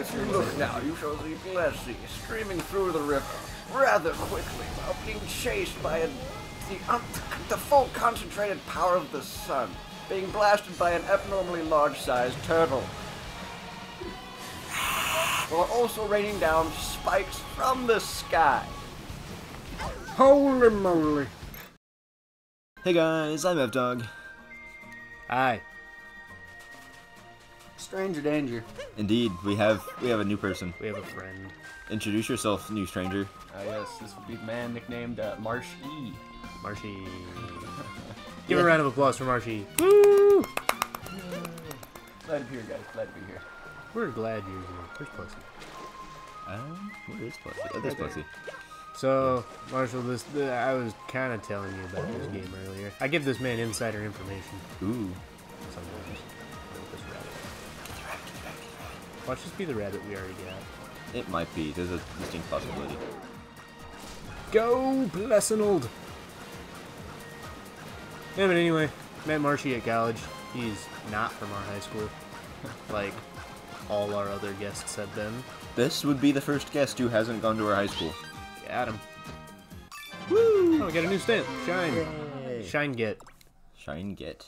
If you look now, you shall see Plessie streaming through the river rather quickly while being chased by a, the, un- the full concentrated power of the sun, being blasted by an abnormally large-sized turtle. While also raining down spikes from the sky. Holy moly. Hey guys, I'm Ev-Dawg. Hi. Stranger danger. Indeed, we have we have a new person. We have a friend. Introduce yourself, new stranger. Ah yes, this would be the man nicknamed uh, Marsh E. Marshy. Give a round of applause for Marshy. Woo! Glad to be here, guys. Glad to be here. We're glad you're here. Where's Pussy? Um, where is Pussy? Oh, there's Pussy. So, Marshall, this the, I was kind of telling you about this game earlier. I give this man insider information Ooh. sometimes. Watch this be the rabbit we already got. It might be. There's a distinct possibility. Go, Plessinold! Yeah, but anyway, met Marshy at college. He's not from our high school, like all our other guests have been. This would be the first guest who hasn't gone to our high school. Got him. Woo! Oh, we got a new stamp. Shine. Yay. Shine get. Shine get.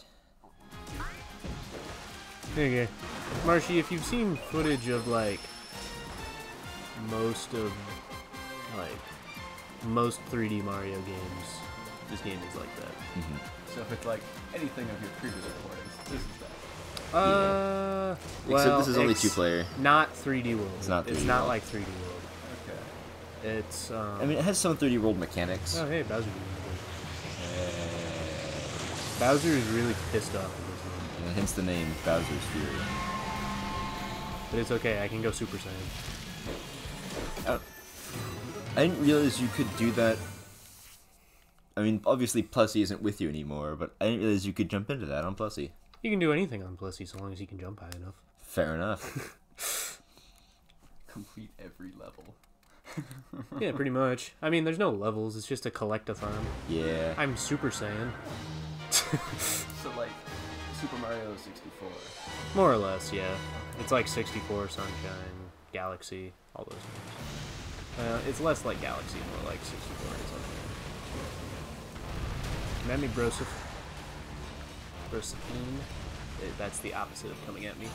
There you go. Marshy, if you've seen footage of like most of like most 3D Mario games, this game is like that. So if it's like anything of your previous recordings, this is that. Uh, Except well, this is only two player. Not 3D World. It's not 3D it's not World. like 3D World. Okay. It's um. I mean, it has some 3D world mechanics. oh hey, Bowser. doing Uh. Bowser is really pissed off in this one, and hence the name Bowser's Fury. But it's okay. I can go Super Saiyan. Uh, I didn't realize you could do that. I mean, obviously Plessie isn't with you anymore, but I didn't realize you could jump into that on Plessie. You can do anything on Plessie so long as you can jump high enough. Fair enough. Complete every level. Yeah, pretty much. I mean, there's no levels. It's just a collectathon. yeah. I'm Super Saiyan. So like Super Mario 64. More or less, yeah. It's like 64, Sunshine, Galaxy, all those games. Uh, it's less like Galaxy, more like 64 and Sunshine. Met me, Broseph. Brosephine. That's the opposite of coming at me.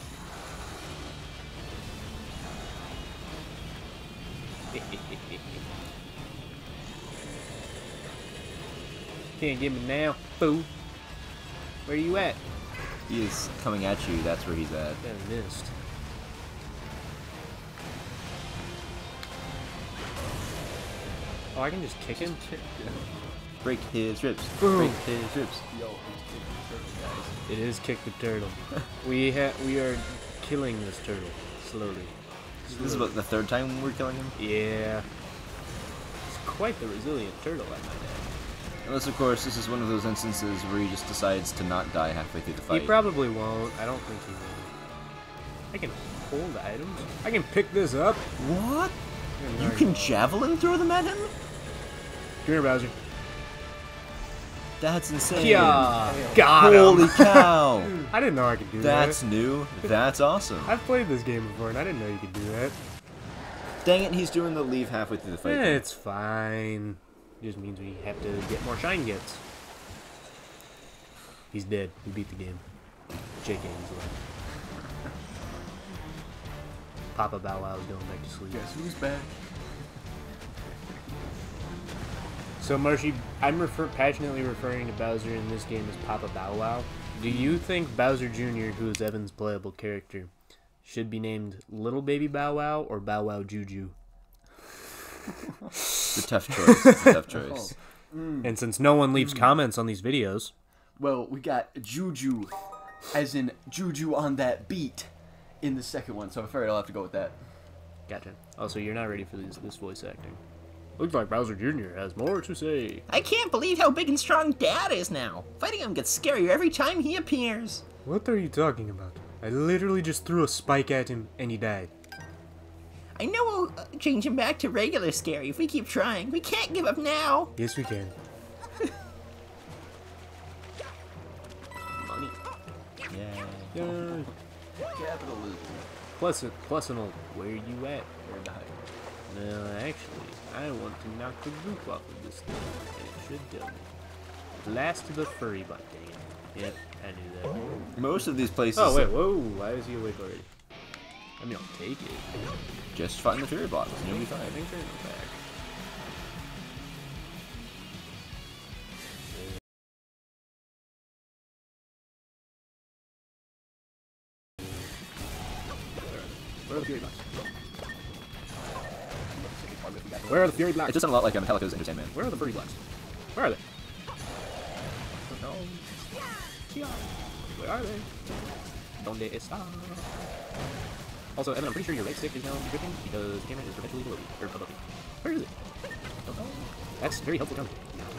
Can't get me now, boo. Where are you at? He is coming at you, that's where he's at. Yeah, I missed. Oh, I can just kick him? Break his ribs. Boom. Break his ribs. Yo, who's kicking the turtle, guys? It is kick the turtle. we ha- we are killing this turtle slowly. This is about the third time we're killing him. Yeah. It's quite the resilient turtle, I might add. Unless, of course, this is one of those instances where he just decides to not die halfway through the fight. He probably won't. I don't think he will. I can hold items. I can pick this up. What? Yeah, You can javelin throw them at him? Come here, Bowser. That's insane. Yeah. Got Holy him. cow. I didn't know I could do That's that. That's new. That's awesome. I've played this game before, and I didn't know you could do that. Dang it, he's doing the leave halfway through the fight. Eh, it's fine. Just means we have to get more shine gets. He's dead. We beat the game. Jake Ainsley. Papa Bow Wow is going back to sleep. Guess who's back? So Marshy, I'm refer- passionately referring to Bowser in this game as Papa Bow Wow. Do you think Bowser Jr., who is Evan's playable character, should be named Little Baby Bow Wow or Bow Wow Juju? It's a tough choice. It's a tough choice. Oh. Mm. And since no one leaves mm. comments on these videos, Well, we got Juju, as in Juju on that beat, in the second one. So I'm afraid I'll have to go with that. gotcha. Also, you're not ready for this, this voice acting. Looks like Bowser Jr. has more to say. I can't believe how big and strong Dad is now. Fighting him gets scarier every time he appears. What are you talking about? I literally just threw a spike at him and he died. I know we'll uh, change him back to regular scary if we keep trying. We can't give up now. Yes, we can. Money. Yeah. Yay. Capitalism. Plus, Plessinold, where you at? No, actually, I want to knock the roof off of this thing, and it should tell me. Blast the furry bot, dang it. Yep, I knew that. Most of these places. Oh, wait, whoa, why is he awake already? I mean, I'll take it. Just find the Fury Box and you'll be fine. I think they're in the back. Where are the Fury Blocks? Where are the Fury Blocks? It just sounded a lot like a Metallica's Enter Sandman. Where are the Fury Blocks? Where are they? No. Where are they? Donde está? Also, Evan, I'm pretty sure your right stick is now dripping because the camera is perpetually below you, or above you. Where is it? That's very helpful coming.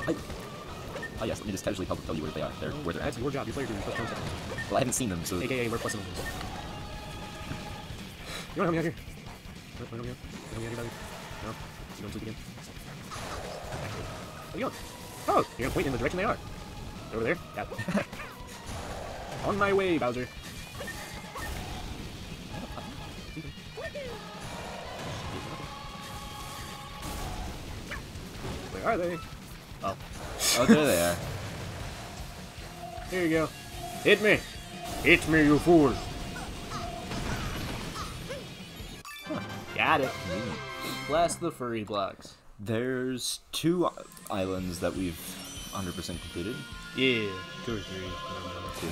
I... Oh ah, yes, let me just casually tell tell you where they are. They're where they're at. That's your job. Your player to know seconds. Well, I haven't seen them, so AKA, where plus is. You wanna help me out here? No, wanna help me out? Wanna help me out here, buddy? No? You don't sleep again? Where you going? Oh, you're gonna point in the direction they are. Over there? It. On my way, Bowser. Are they? Oh, oh, there they are. here you go. Hit me! Hit me, you fools! Got it. Blast the furry blocks. There's two islands that we've 100% completed. Yeah, two or three. I don't know. Two.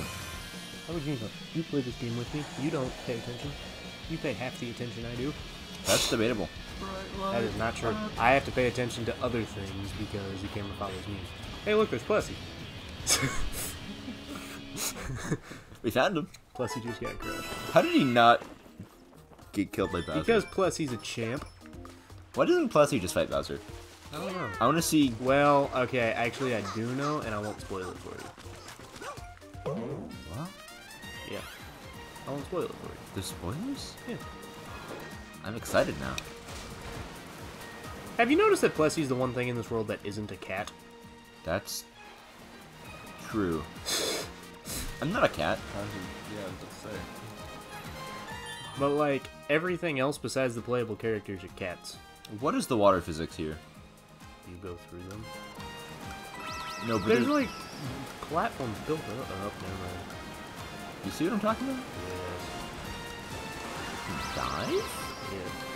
How would you know? You play this game with me. You don't pay attention. You pay half the attention I do. That's debatable. That is not true. I have to pay attention to other things because the camera follows me. Hey, look, there's Plessie. We found him. Plessie just got crushed. How did he not get killed by Bowser? Because Plessie's a champ. Why doesn't Plessie just fight Bowser? I don't know. I want to see. Well, okay, actually I do know, and I won't spoil it for you. What? Yeah. I won't spoil it for you. There's spoilers? Yeah. I'm excited now. Have you noticed that Plessie's the one thing in this world that isn't a cat? That's true. I'm not a cat. Yeah, let's say. But like everything else besides the playable characters are cats. What is the water physics here? You go through them. No, but There's there's like platforms built up. Oh, never mind. You see what I'm talking about? Yes. Dive? Yeah.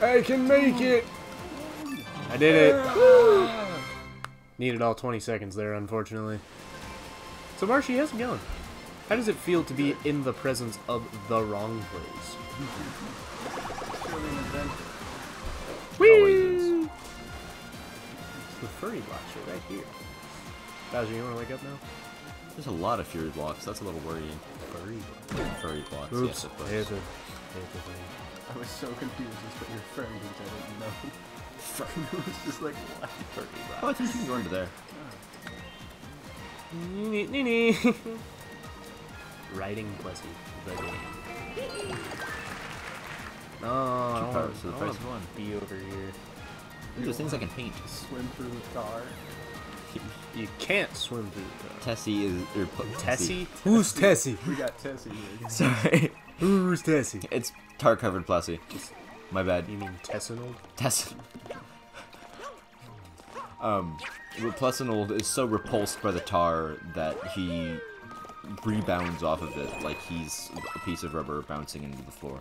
I can make it! I did it! Needed all 20 seconds there, unfortunately. So, Marshy, how's it going? How does it feel to be in the presence of the wrong place? Surely an adventure. Always is. The furry blocks are right here. Bowser, you want to wake up now? There's a lot of fury blocks. That's a little worrying. Furry blocks. Furry blocks. Oops. Yes, of course. Here's a, here's the thing. I was so confused as what your friend was. I didn't know. it was just like, what? Furry Oh, I think you can go into there. Nee, nee, nee. Riding Plessie, the game. No, I don't parts for the want price of one. to be over here. There's things I can paint. Swim through the car. You can't swim through the car. Tessie is er, or Pl- Tessie? Who's Tessie? We got Tessie here. Sorry, Who's Tessie? it's tar covered Plessie. My bad. You mean Tessinold? Tess. Um, Plessinold is so repulsed by the tar that he rebounds off of it like he's a piece of rubber bouncing into the floor.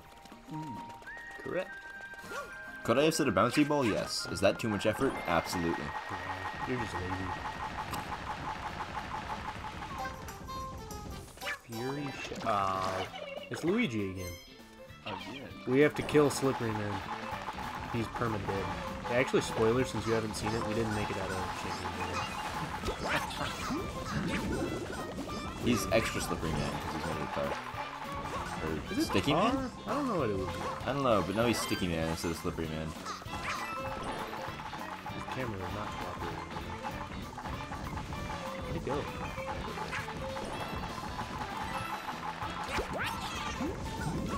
Correct. Could I have said a bouncy ball? Yes. Is that too much effort? Absolutely. You're just lazy. Fury Sh- Ah, it's Luigi again. Oh, Again. We have to kill Slippery Man. He's perma dead. Actually, spoiler since you haven't seen it, we didn't make it out of Shaking He's extra slippery man because he's made of tar. Or Is it sticky tar? man? I don't know what it. I don't know, but now he's sticky man instead of slippery man. This camera is not cooperating. Where'd it go?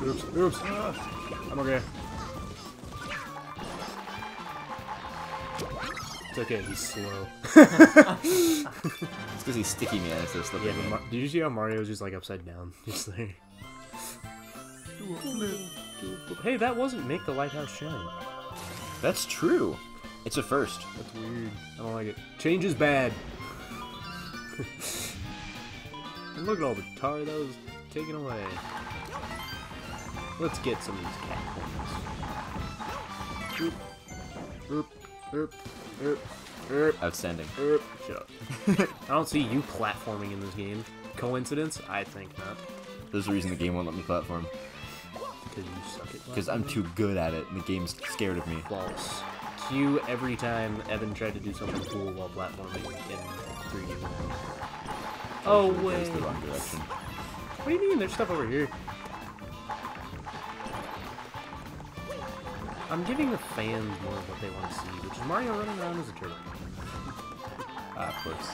Oops, oops. Ah, I'm okay. It's okay. He's slow. It's because he's sticky man instead of slipping Yeah, but man. Mar- did you see how Mario's just like upside down, just there? Hey, that wasn't make the lighthouse shine. That's true. It's a first. That's weird. I don't like it. Change is bad. and look at all the tar that was taken away. Let's get some of these cat coins. Oop, oop, oop, oop, Outstanding. oop. Shut up. I don't see you platforming in this game. Coincidence? I think not. There's a reason the game won't let me platform. Because you suck at Because I'm too good at it, and the game's scared of me. False. Q every time Evan tried to do something cool while platforming in 3D. Oh, Goes wait. the wrong direction. What do you mean? There's stuff over here. I'm giving the fans more of what they want to see, which is Mario running around as a turtle. Ah, of course.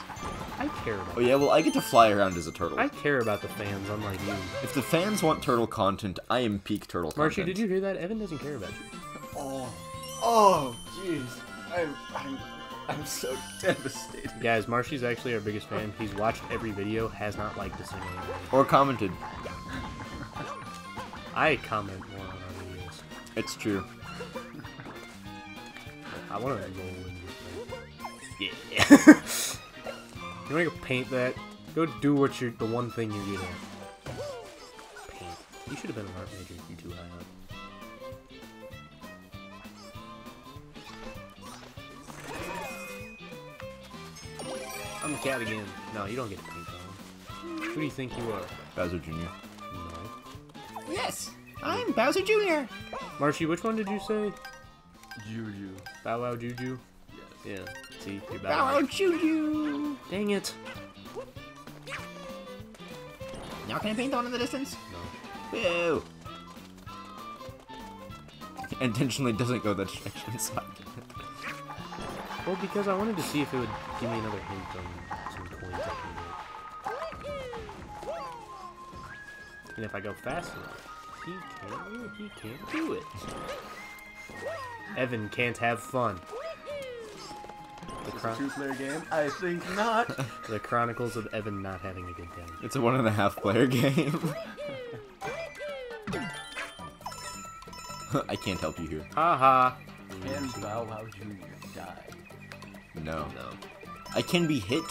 I care about. Oh yeah, well I get to fly around as a turtle. I care about the fans, unlike you. If the fans want turtle content, I am peak turtle Marshy, content. did you hear that? Evan doesn't care about you. Oh, oh, jeez. I'm, I'm, I'm so devastated. Guys, Marshy's actually our biggest fan. He's watched every video, has not liked a single one. Or commented. I comment more on our videos. It's true. I want to roll in this thing. Yeah. you want to go paint that? Go do what you're the one thing you're good at. Paint. You should have been an art major. If you're too high up. I'm a cat again. No, you don't get to paint on. Who do you think you are? Bowser Jr. No. Yes, I'm Bowser Jr. Marshy, which one did you say? Juju. Bow Wow Juju? Yeah. See, you're Bow Bow Wow. Juju! Dang it. Now can I paint the one in the distance? No. Boo! Intentionally doesn't go that direction, so I can- Well, because I wanted to see if it would give me another hint on some coins I can get. And if I go fast enough, he can't. He can't do it. Evan can't have fun. The, chron- Two-player game? I think not. the Chronicles of Evan not having a good time. It's a one and a half player game. I can't help you here. Ha ha. Can Bow Wow Jr. die? No. No. I can be hit,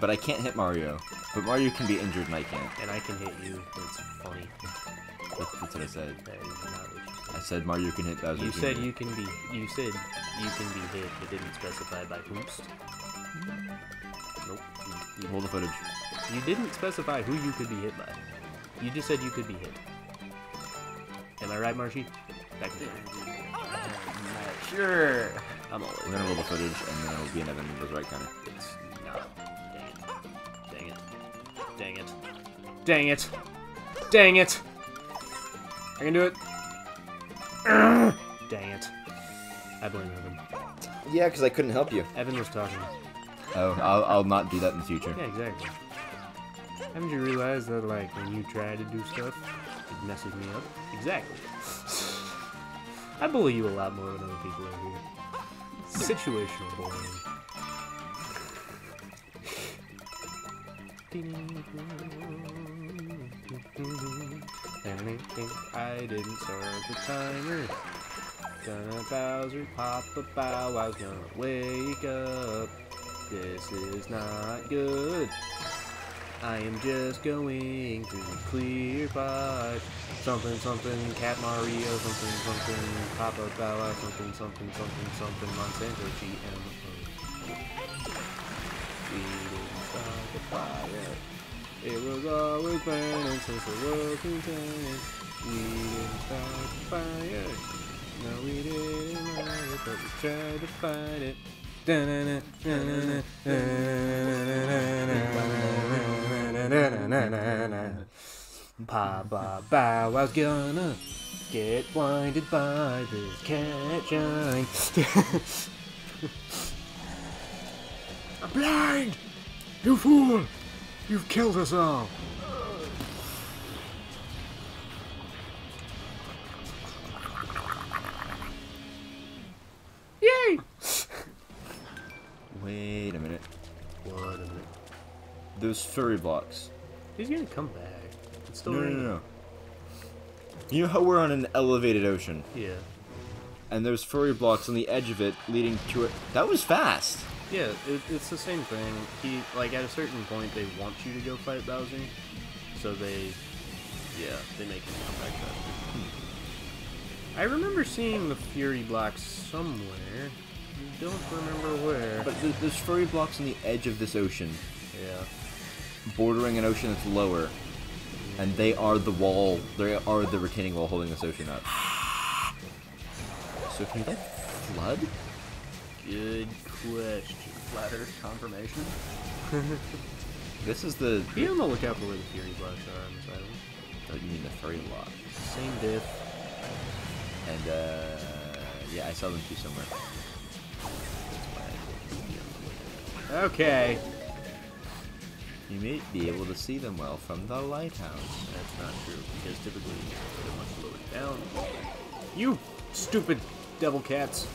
but I can't hit Mario. But Mario can be injured and I can't. And I can hit you. It's funny. That's, that's what I said. That is not what. I said Mario can hit Bowser You Jr. said you can be. You said you can be hit. It didn't specify by whomst. Nope. You, you, Roll the footage. you didn't specify who you could be hit by. You just said you could be hit. Am I right, Marshy? Back to you. Sure. I'm always. We're gonna roll the footage and then it'll be an Evan goes right counter. It's not. Dang it. Dang it. Dang it. Dang it. Dang it. I can do it. Dang it. I blame Evan. Yeah, because I couldn't help you. Evan was talking. Oh, I'll, I'll not do that in the future. Yeah, exactly. Haven't you realized that, like, when you try to do stuff, it messes me up? Exactly. I bully you a lot more than other people over here. Situational bullying. I didn't start the timer. Gonna Bowser, Papa Bow Wow's gonna wake up. This is not good. I am just going to clear by something, something, Cat Mario, something, something, Papa Bow something, something, something, something, Monsanto GMO. We didn't the fire. It was always burning since the world began. We didn't start the fire. No, we didn't light it, but we tried to fight it. Pa ba ba, I was gonna get blinded by this cat shine. I'm blind, you fool! You've killed us all! Yay! Wait a minute. What a minute. Those furry blocks. He's gonna come back. It's still no, raining. no, no. You know how we're on an elevated ocean? Yeah. And there's furry blocks on the edge of it leading to it. That was fast! Yeah, it, it's the same thing. He like at a certain point they want you to go fight Bowser, so they, yeah, they make him come back faster. Hmm. I remember seeing the Fury blocks somewhere. I Don't remember where. But th- there's furry blocks on the edge of this ocean, yeah, bordering an ocean that's lower, and they are the wall. They are the retaining wall holding this ocean up. So can that flood? Good question. Flat Earth confirmation. This is the. Be on the lookout for where the Fury blocks are on this island. Oh, you mean the furry block? Same diff. And uh, yeah, I saw them too somewhere. That's why I told you to be on the lookout. Okay. You may be able to see them well from the lighthouse. That's not true because typically they're much lower down. You stupid devil cats.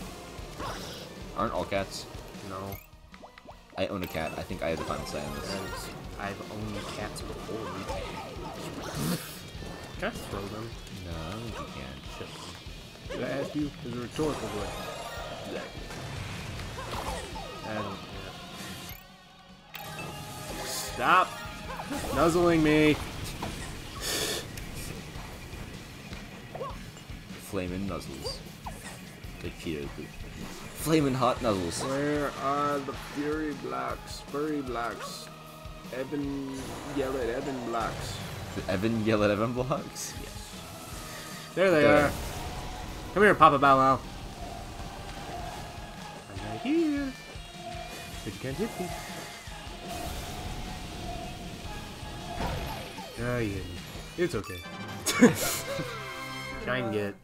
Aren't all cats? No. I own a cat. I think I have the final say on this. I've owned cats before. Can I throw them? No, I don't think you can. Shut them. Did I ask you? Is a rhetorical question. Exactly. I don't care. Stop nuzzling me. Flamin' nuzzles. Like Cheetos, but flamin' hot nuzzles. Where are the fury blocks? Furry blocks? Evan yell at Evan blocks. The Evan yell at Evan blocks. There they There. are. Come here, Papa Bow Wow. I'm right here. But you can't hit me. Ah, yeah. It's okay. Try and get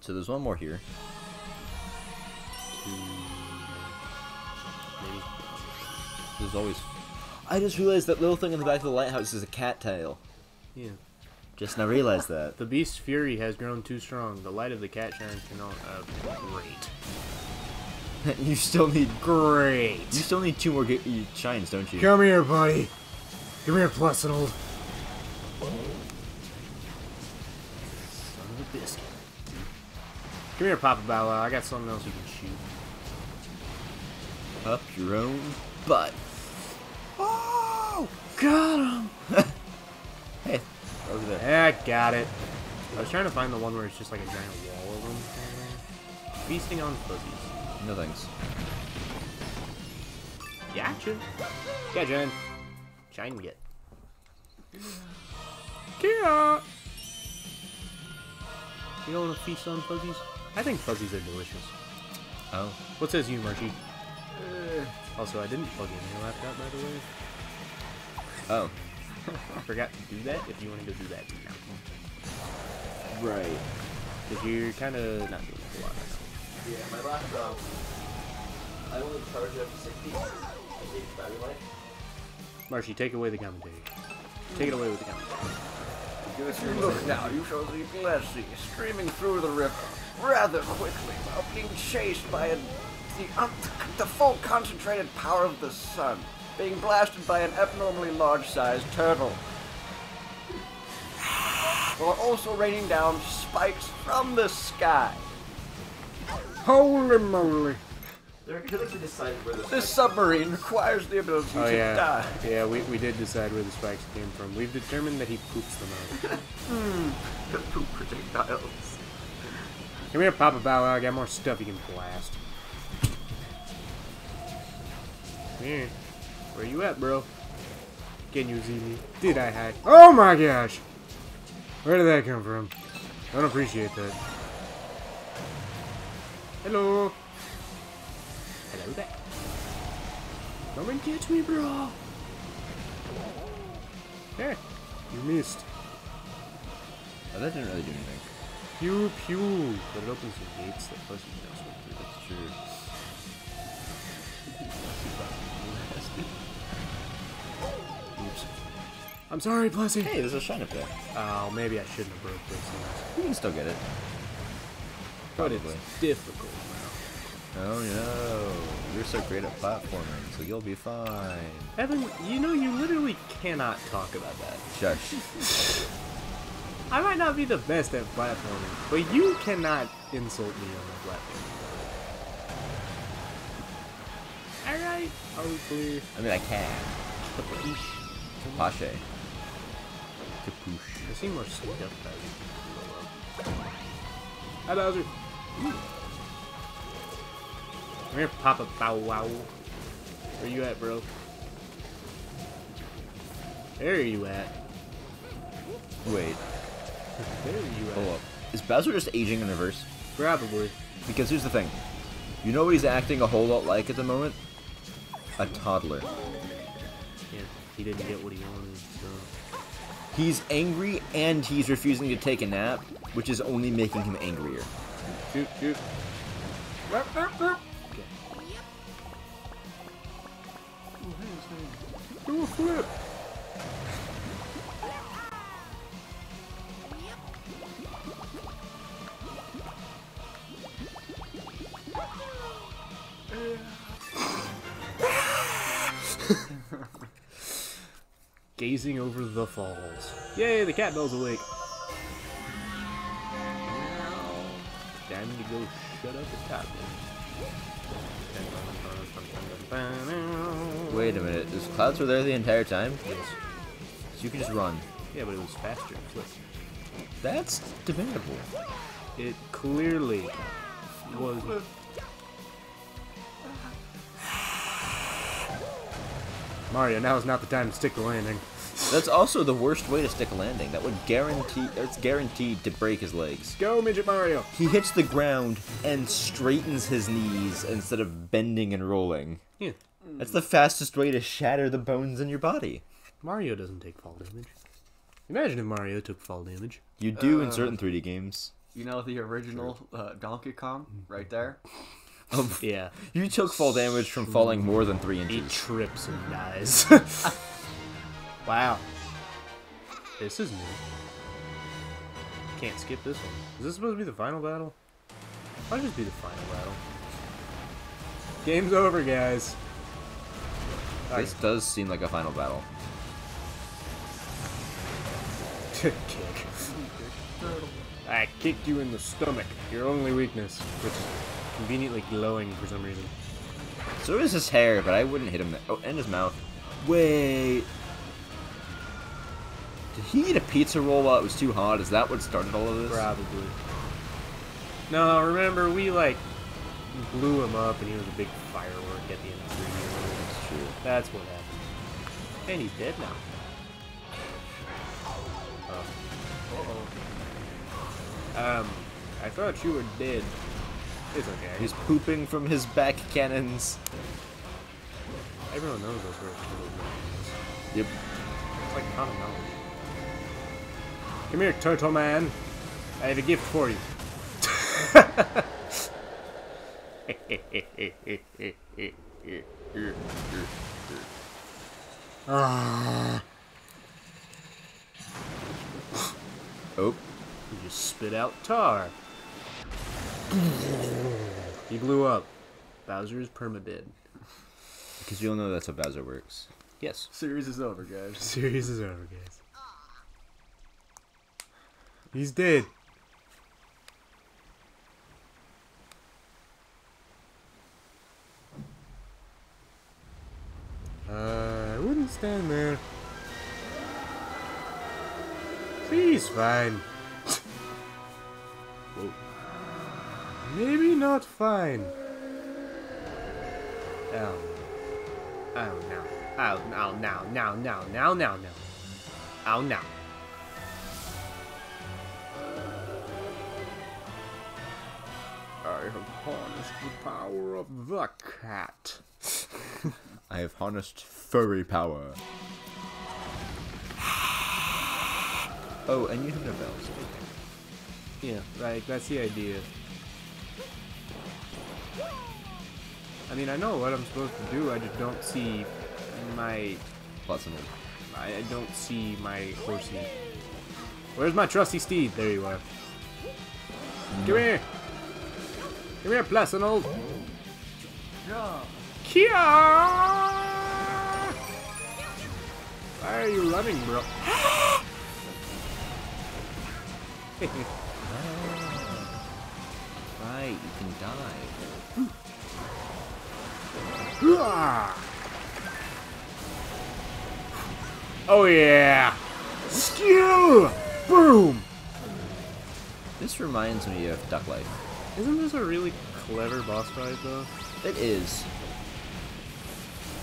So there's one more here. To maybe. There's always. I just realized that little thing in the back of the lighthouse is a cat tail. Yeah. Just now realized that. The beast's fury has grown too strong. The light of the cat shines cannot. Uh, great. you still need. Great. You still need two more ga- y- shines, don't you? Come here, buddy. Come here, Pleasant. Son of a biscuit. Come here, Papa Bow Wow. I got something else you can shoot. Up your own butt. Oh! Got him! Hey, over there. Yeah, got it. I was trying to find the one where it's just like a giant wall of them. Feasting on fuzzies. No thanks. Gotcha. Gotcha. Jen. Shine get. Kira! You don't want to feast on fuzzies? I think fuzzies are delicious. Oh. What says you, Marshy? Also, I didn't plug in your laptop, by the way. Oh. I forgot to do that. If you want to go do that now. Right. Because you're kind of not doing a lot right now. Yeah, my laptop. I only charge it up to 60. I take battery life. Marshy, take away the commentary. Take it away with the commentary. Look now, you shall see Plessie streaming through the river rather quickly while being chased by a, the, un- the full concentrated power of the sun, being blasted by an abnormally large-sized turtle. While also raining down spikes from the sky. Holy moly! They're going to decide where this This submarine requires the ability Oh to yeah, die. yeah. We, we did decide where the spikes came from. We've determined that he poops them out. The hmm. poop projectiles. Come here, Papa Bow Wow. I got more stuff you can blast. Come here. Where you at, bro? Can you see me? Did I hide? Oh my gosh! Where did that come from? I don't appreciate that. Hello. Hello there. Come and get me, bro. Hey, you missed. Oh, that didn't really do anything. Pew pew. But it opens some gates that Fuzzy knows what to do. That's true. I'm sorry, Plessie. Hey, there's a shine up there. Oh, maybe I shouldn't have broke things. You can still get it. But Probably. it's difficult now. Oh no, you're so great at platforming, so you'll be fine. Evan, you know you literally cannot talk about that. Shush. I might not be the best at platforming, but you cannot insult me on the platform. Alright, clear. I mean, I can. Capiche. Capuche. I see more stuff Bowser. Hi Bowser. Come here, Papa Bow Wow. Where you at, bro? There you at. Wait, There you at. hold up. Is Bowser just aging in reverse? Probably. Because here's the thing. You know what he's acting a whole lot like at the moment? A toddler. Yeah, he didn't get what he wanted. He's angry and he's refusing to take a nap, which is only making him angrier. Shoot, shoot. Do a flip. Gazing over the falls. Yay, the catbell's awake. Time to go shut up the top. Wait a minute, those clouds were there the entire time? Yes. So you can just run. Yeah, but it was faster. Flip. That's debatable. It clearly was. Mario, now is not the time to stick the landing. That's also the worst way to stick a landing. That would guarantee it's guaranteed to break his legs. Go, Midget Mario! He hits the ground and straightens his knees instead of bending and rolling. Yeah, That's the fastest way to shatter the bones in your body. Mario doesn't take fall damage. Imagine if Mario took fall damage. You do in Uh. certain 3D games. You know the original uh, Donkey Kong right there? Um, Yeah, you took fall damage from falling more than three inches. he inches. trips and dies. wow. This is new. Can't skip this one. Is this supposed to be the final battle? Might just be the final battle. Game's over, guys. This does seem like a final battle. Kick. I kicked you in the stomach. Your only weakness, which is conveniently glowing for some reason. So is his hair, but I wouldn't hit him. There. Oh, and his mouth. Wait. Did he eat a pizza roll while it was too hot? Is that what started all of this? Probably. No, remember we like blew him up, and he was a big firework at the end of the video. That's true. That's what happened. And he's dead now. Oh. Um, I thought you were dead. It's okay. He's pooping from his back cannons. Everyone knows those words. Yep. It's like common knowledge. Come here, Turtle Man. I have a gift for you. Ah, Oh. you just spit out tar. he blew up. Bowser is permadead. Because you'll know that's how Bowser works. Yes. Series is over, guys. Series is over, guys. He's dead. Uh, I wouldn't stand there. He's fine. Maybe not fine. Oh. Oh no. Oh no, no, no, no, no, no, no. Oh no. Have harnessed the power of the cat. I have harnessed furry power. Oh, and you have no bells. Yeah, like that's the idea. I mean, I know what I'm supposed to do. I just don't see my. Plus an I I don't see my horsey. Where's my trusty steed? There you are. Come mm. here. Come here, Plessinold. Kia! Why are you running, bro? Right, you can die. oh yeah! Skill! Boom! This reminds me of Duck Life. Isn't this a really clever boss fight though? It is.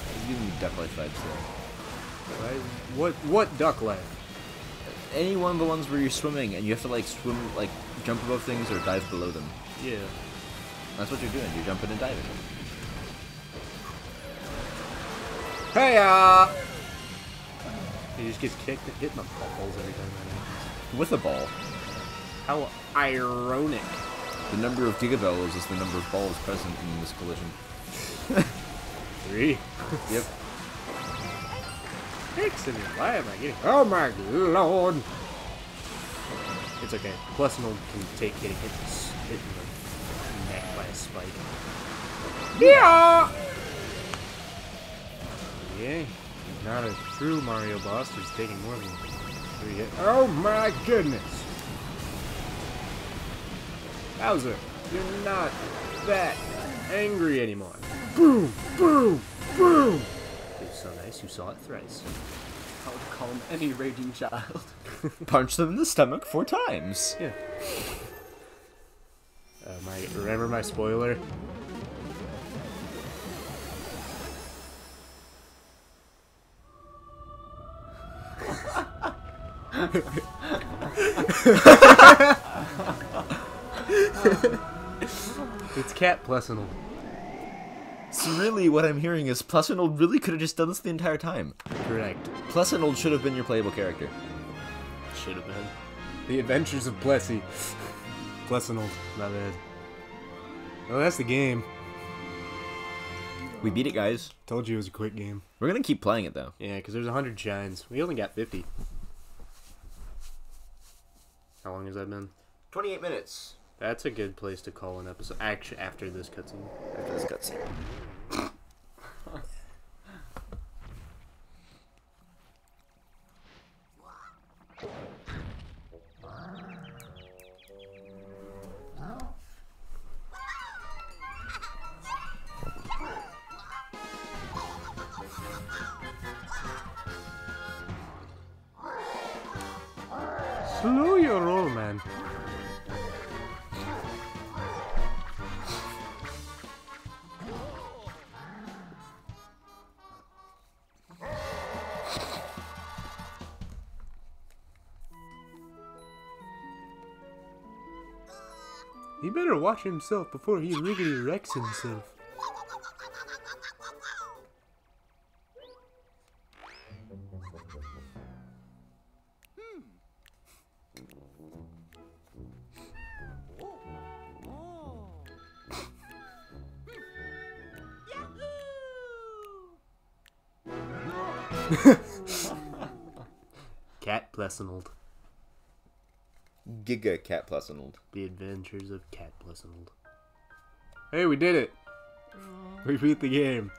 It's giving me Duck Life vibes there. Right? What what duck life? Any one of the ones where you're swimming and you have to like swim, like jump above things or dive below them. Yeah. That's what you're doing. You're jumping and diving. Hey uh He just gets kicked and hit in the balls every time. With a ball. How ironic. The number of gigabells is the number of balls present in this collision. Three. Yep. Excellent. Why am I getting? Oh my lord! It's okay. Plus, no can take getting hit, hit in the neck by a spike. Yeah. Yeah. Not a true Mario boss. He's taking more than three hits. Oh my goodness! Bowser, you're not that angry anymore. Boom! Boom! Boom! It's so nice you saw it thrice. I would call him any raging child. Punch them in the stomach four times. Yeah. Uh, my remember my spoiler. it's Cat Pleasant. So really, what I'm hearing is Plessinold really could have just done this the entire time. Correct. Plessinold should have been your playable character. Should have been. The Adventures of Plessie. Pleasant. My bad. Oh, that's the game. We beat it, guys. Told you it was a quick game. We're gonna keep playing it though. Yeah, because there's 100 shines. We only got 50. How long has that been? 28 minutes That's a good place to call an episode. Actually, after this cutscene. after this cutscene. Watch himself before he riggedy wrecks himself. Hmm. Cat Plessinold. Giga Cat Plessinold. The Adventures of Cat Plessinold. Hey, we did it! We beat the game.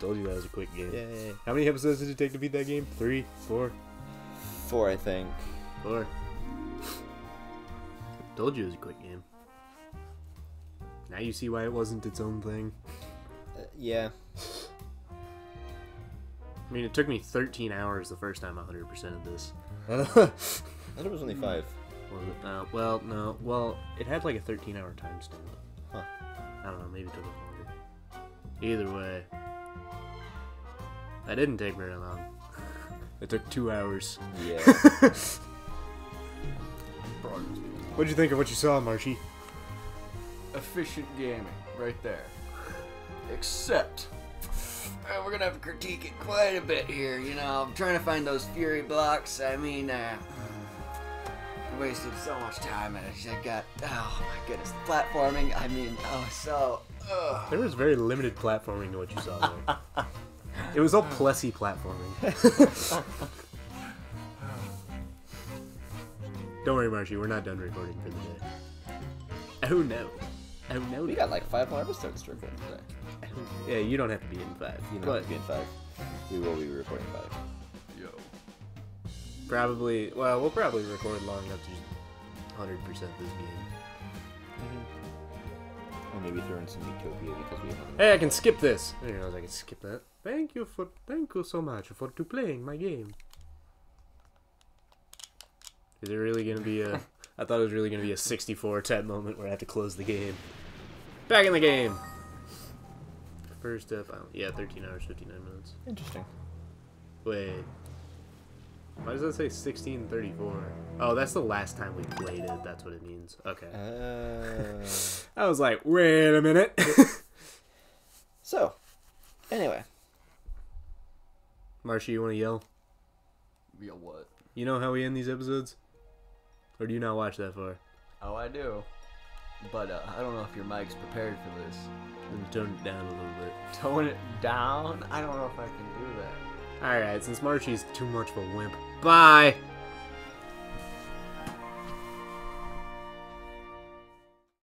Told you that was a quick game. Yay. How many episodes did it take to beat that game? Three? Four? Four, I think. Four. Told you it was a quick game. Now you see why it wasn't its own thing. Uh, yeah. I mean, it took me 13 hours the first time I 100% of this. I thought it was only five. Was it? Uh, well, no. Well, it had like a 13 hour time stamp. Huh. I don't know. Maybe it took it longer. Either way, that didn't take very long. it took two hours. Yeah. What'd you think of what you saw, Marshy? Efficient gaming, right there. Except, uh, we're gonna have to critique it quite a bit here. You know, I'm trying to find those fury blocks. I mean, uh, I wasted so much time and I got, oh my goodness, platforming. I mean, oh, so, ugh. There was very limited platforming to what you saw there. it was all Plessie platforming. Don't worry, Marshy. We're not done recording for the day. Oh no. Oh no. we got like five more episodes to record today. Yeah, you don't have to be in five. You know, but be in five. We will be recording five. Probably, well, we'll probably record long enough to 100% this game. Mm-hmm. Or maybe throw in some Utopia because we haven't. Hey, I can skip this. I didn't realize I could skip that. Thank you for, thank you so much for to playing my game. Is it really gonna be a? I thought it was really gonna be a 64 type moment where I have to close the game. Back in the game. First up, yeah, 13 hours 59 minutes. Interesting. Wait. Why does that say 1634? Oh, that's the last time we played it. That's what it means. Okay. Uh, I was like, wait a minute. so, anyway, Marshy, you want to yell? Yo, what? You know how we end these episodes? Or do you not watch that far? Oh, I do. But uh, I don't know if your mic's prepared for this. Then tone it down a little bit. Tone it down? I don't know if I can do that. Alright, since Marshy's too much of a wimp. Bye!